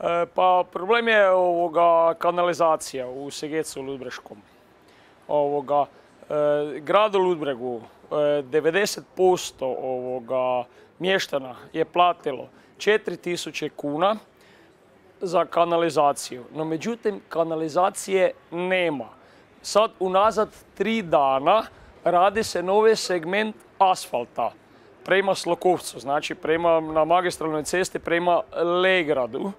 E, pa problem je ovoga kanalizacija u Segecu Ludbreškom. Ovoga, e, grad u Ludbregu 90% e, ovoga mještana je platilo 4000 kuna za kanalizaciju. No međutim, kanalizacije nema. Sad unazad tri dana radi se novi segment asfalta prema Slokovcu, znači prema na magistralnoj cesti prema Legradu.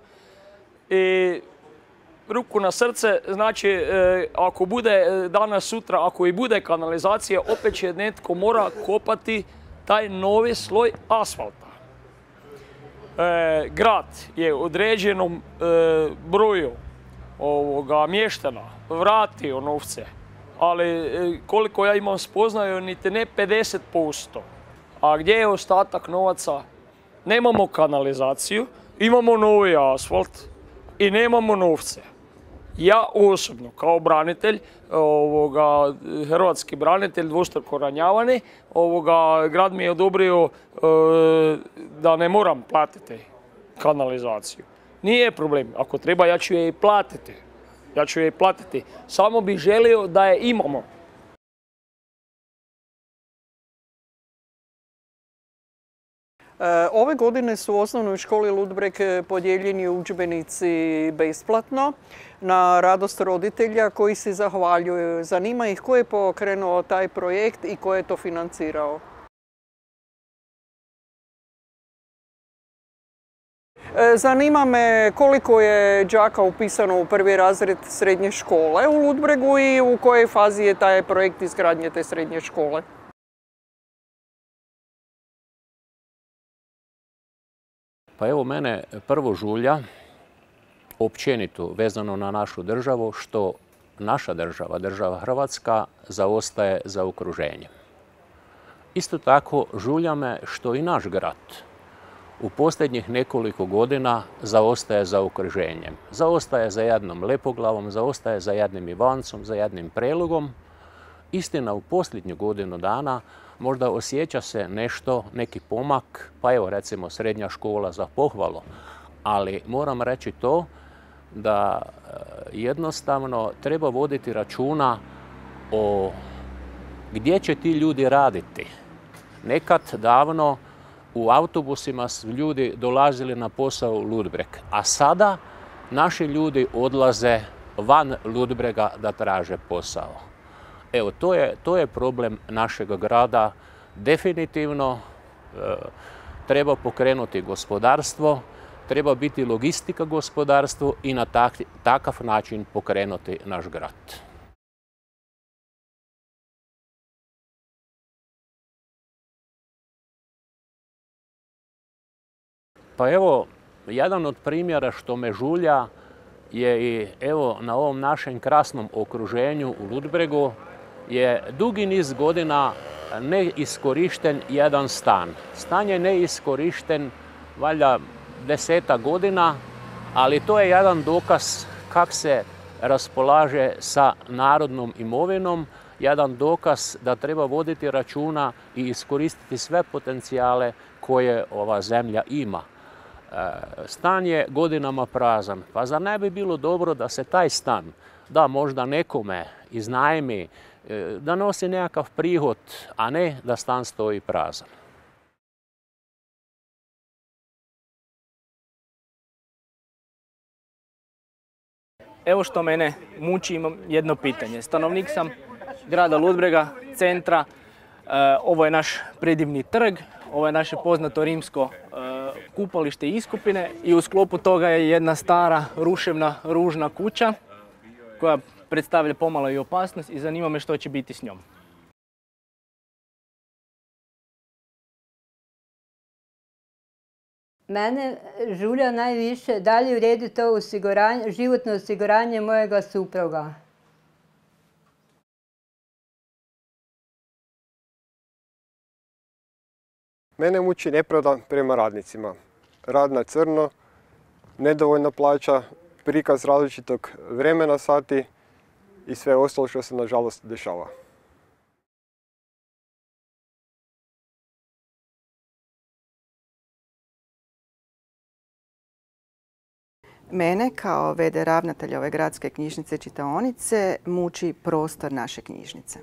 I ruku na srce, znači e, ako bude e, danas sutra, ako i bude kanalizacija, opet će netko mora kopati taj novi sloj asfalta. E, grad je određenom broju ovoga mještana vratio novce, ali koliko ja imam spoznaju, niti ne 50%. A gdje je ostatak novaca? Nemamo kanalizaciju, imamo novi asfalt i nemamo novce. Ja osobno kao branitelj, ovoga, hrvatski branitelj, dvostruko ranjavani, ovoga, grad mi je odobrio e, da ne moram platiti kanalizaciju. Nije problem, ako treba ja ću je i platiti. Ja ću je i platiti. Samo bih želio da je imamo. Ove godine su u osnovnoj školi Ludbreg podijeljeni udžbenici besplatno na radost roditelja koji se zahvaljuju. Zanima ih ko je pokrenuo taj projekt i ko je to financirao. E, zanima me koliko je đaka upisano u prvi razred srednje škole u Ludbregu i u kojoj fazi je taj projekt izgradnje te srednje škole. Pa evo mene prvo žulja, općenito vezano na našu državu, što naša država, država Hrvatska, zaostaje za okruženjem. Isto tako žulja me što i naš grad u posljednjih nekoliko godina zaostaje za okruženjem. Zaostaje za jednom lepoglavom, zaostaje za jednim Ivancom, za jednim prelogom. Istina, u posljednju godinu dana možda osjeća se nešto, neki pomak, pa evo recimo srednja škola za pohvalu, ali moram reći to da e, jednostavno treba voditi računa o gdje će ti ljudi raditi. Nekad davno u autobusima su ljudi dolazili na posao u Ludbreg, a sada naši ljudi odlaze van Ludbrega da traže posao. Evo, to je, to je problem našeg grada. Definitivno e, treba pokrenuti gospodarstvo, treba biti logistika gospodarstvo i na takav način pokrenuti naš grad. Pa evo, jedan od primjera što me žulja je i evo na ovom našem krasnom okruženju u Ludbregu je dugi niz godina neiskorišten jedan stan. Stan je neiskorišten valjda deseta godina, ali to je jedan dokaz kak se raspolaže sa narodnom imovinom, jedan dokaz da treba voditi računa i iskoristiti sve potencijale koje ova zemlja ima. E, stan je godinama prazan, pa zar ne bi bilo dobro da se taj stan da možda nekome iznajmi, da nosi nekakav prihod, a ne da stan stoji prazan. Evo što mene muči, imam jedno pitanje. Stanovnik sam grada Ludbrega, centra. E, ovo je naš predivni trg, ovo je naše poznato rimsko e, kupalište i iskupine i u sklopu toga je jedna stara, ruševna, ružna kuća koja predstavlja pomalo i opasnost i zanima me što će biti s njom. Mene žulja najviše da li u redu to osiguranje, životno osiguranje mojega supruga. Mene muči nepravda prema radnicima. Rad na crno, nedovoljna plaća, prikaz različitog vremena sati, i sve ostalo što se nažalost dešava. Mene kao vede ravnatelja ove gradske knjižnice čitaonice muči prostor naše knjižnice.